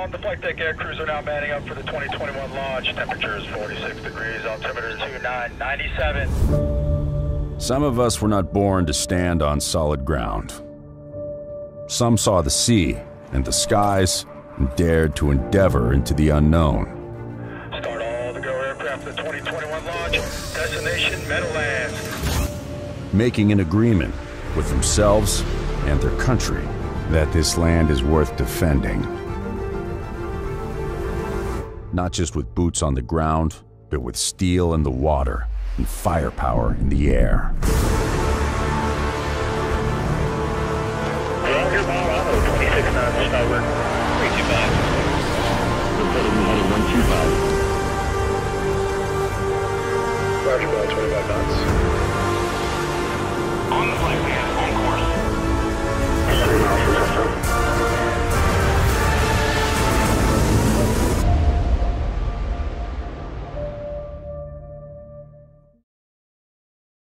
on the flight deck air crews are now manning up for the 2021 launch. Temperature is 46 degrees, altimeter 2997. Some of us were not born to stand on solid ground. Some saw the sea and the skies and dared to endeavor into the unknown. Start all the go aircraft for the 2021 launch. Destination Meadowlands. making an agreement with themselves and their country that this land is worth defending. Not just with boots on the ground, but with steel in the water and firepower in the air. Roger, Bravo, 26 knots, starboard. 325. Roger, Bravo, 25 knots.